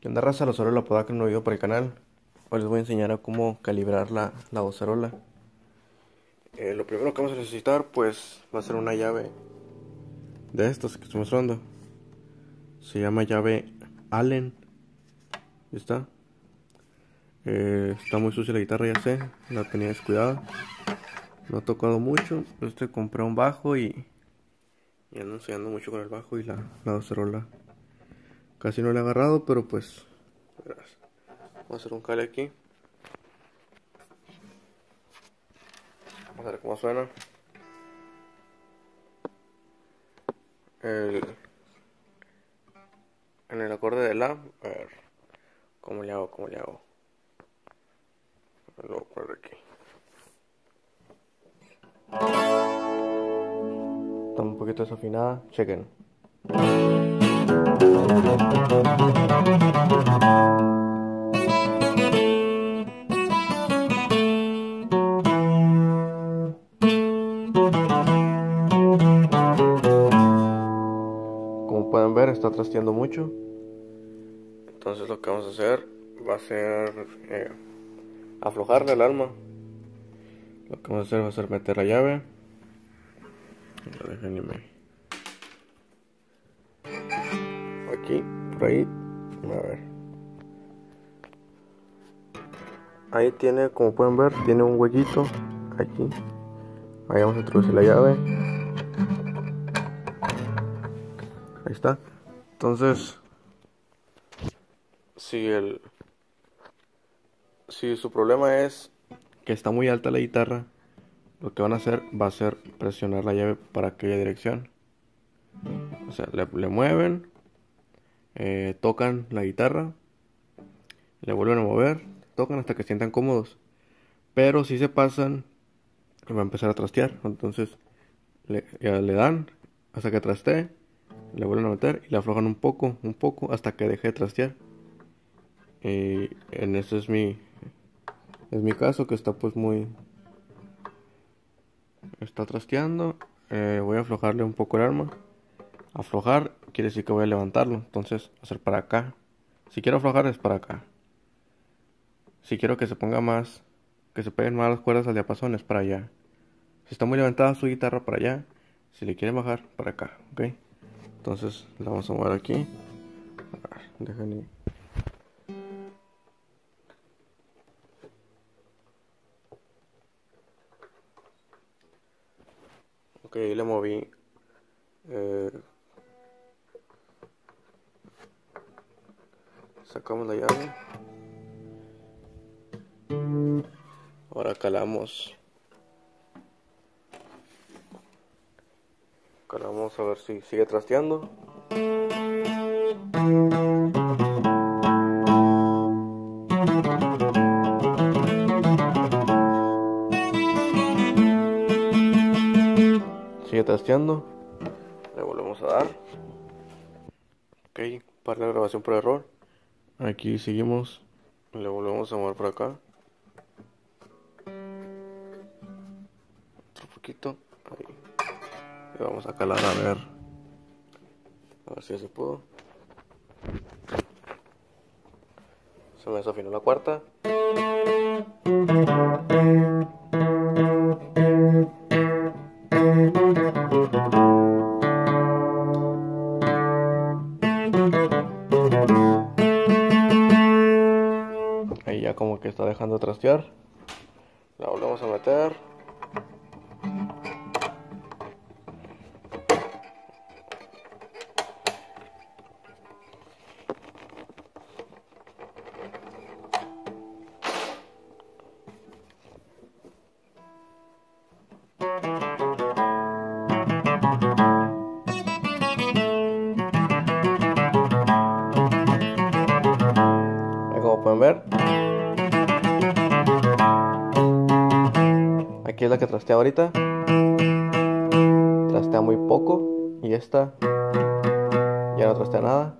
¿Qué onda raza? Los la Podaca un video para el canal. Hoy les voy a enseñar a cómo calibrar la, la. Eh, lo primero que vamos a necesitar pues va a ser una llave de estas que estoy mostrando. Se llama llave Allen. Está. Eh, está muy sucia la guitarra, ya sé. La tenía descuidada. No ha tocado mucho. Este compré un bajo y, y ando enseñando mucho con el bajo y la, la. Casi no le he agarrado, pero pues. Vamos a hacer un cale aquí. Vamos a ver cómo suena. El, en el acorde de la. A ver. ¿Cómo le hago? ¿Cómo le hago? Lo voy a poner aquí. Está un poquito desafinada. Chequen. Pueden ver está trasteando mucho. Entonces lo que vamos a hacer va a ser eh, aflojarle el alma. Lo que vamos a hacer va a ser meter la llave. Aquí, por ahí. Ahí tiene, como pueden ver, tiene un huequito aquí. Ahí vamos a introducir la llave. Ahí está. Entonces, si el si su problema es que está muy alta la guitarra, lo que van a hacer va a ser presionar la llave para aquella dirección. O sea, le, mueven eh, tocan la guitarra, le vuelven a mover, tocan hasta que sientan cómodos. Pero si se pasan, va a empezar a trastear. Entonces le, le dan hasta que trastee, le vuelven a meter y le aflojan un poco, un poco, hasta que deje de trastear. Y en eso es mi, es mi caso, que está pues muy... Está trasteando. Eh, voy a aflojarle un poco el arma. Aflojar quiere decir que voy a levantarlo. Entonces, hacer para acá. Si quiero aflojar es para acá. Si quiero que se ponga más, que se peguen más las cuerdas al diapasón es para allá. Si está muy levantada su guitarra para allá, si le quieren bajar para acá, ¿ok? Entonces la vamos a mover aquí. Dejen Ok, le moví eh, sacamos la llave. Ahora calamos calamos a ver si sigue trasteando. Sigue trasteando. Le volvemos a dar. Ok para la grabación por error. Aquí seguimos. Le volvemos a mover por acá. Otro poquito vamos a calar a ver a ver si se pudo se me desafinó la cuarta Ahí ya como que está dejando de trastear. La volvemos a meter. Ver. Aquí es la que trastea ahorita. Trastea muy poco. Y esta ya no trastea nada.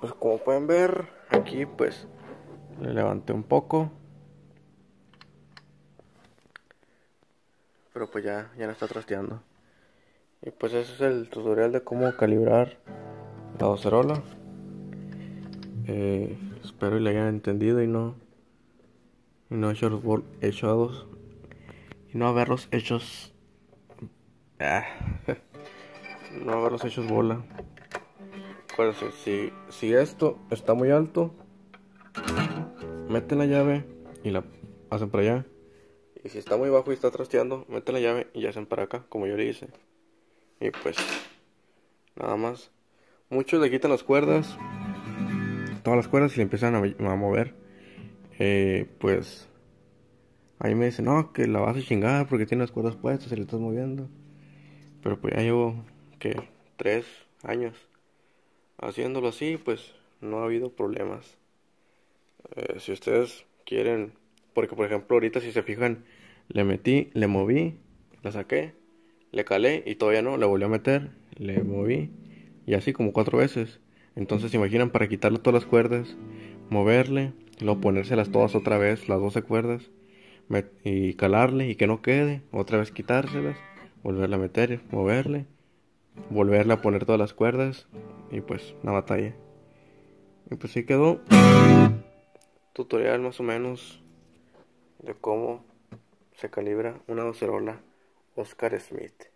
Pues como pueden ver, aquí pues le levanté un poco. Pero pues ya, ya no está trasteando. Y pues ese es el tutorial de cómo calibrar la docerola. Eh, espero y le hayan entendido y no y no hecho los hecho y no haberlos hechos ah, no haberlos hechos bola. Acuérdense, si, si esto está muy alto, meten la llave y la hacen para allá. Y si está muy bajo y está trasteando, meten la llave y hacen para acá, como yo le hice. Y pues, nada más. Muchos le quitan las cuerdas, todas las cuerdas y le empiezan a, mover. Eh, pues, ahí me dicen, no, que la vas a chingar porque tiene las cuerdas puestas y le estás moviendo. Pero pues ya llevo, que, tres años haciéndolo así, pues no ha habido problemas. Eh, si ustedes quieren, porque por ejemplo ahorita si se fijan, le metí, le moví, la saqué le calé y todavía no, le volví a meter, le moví y así como cuatro veces. Entonces, imaginan para quitarle todas las cuerdas, moverle, luego ponérselas todas otra vez, las 12 cuerdas, y calarle y que no quede, otra vez quitárselas, volverle a meter, moverle, volverle a poner todas las cuerdas y pues una batalla. Y pues sí quedó tutorial más o menos de cómo se calibra una docerola Oscar Smith.